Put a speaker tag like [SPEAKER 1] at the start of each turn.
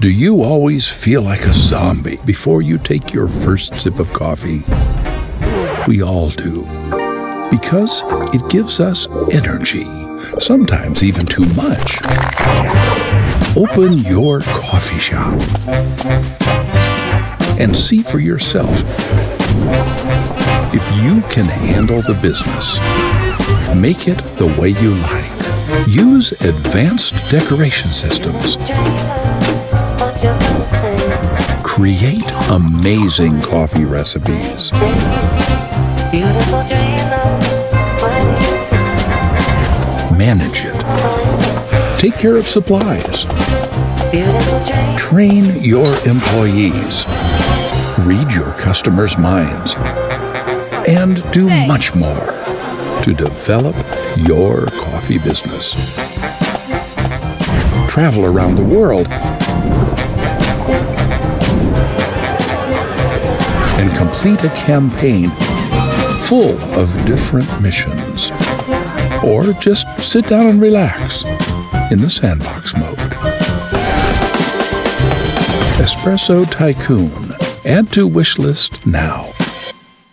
[SPEAKER 1] Do you always feel like a zombie before you take your first sip of coffee? We all do. Because it gives us energy, sometimes even too much. Open your coffee shop and see for yourself if you can handle the business. Make it the way you like. Use advanced decoration systems. Create amazing coffee recipes. Manage it. Take care of supplies. Train your employees. Read your customers' minds. And do much more to develop your coffee business. Travel around the world complete a campaign full of different missions. Or just sit down and relax in the sandbox mode. Espresso Tycoon. Add to wishlist now.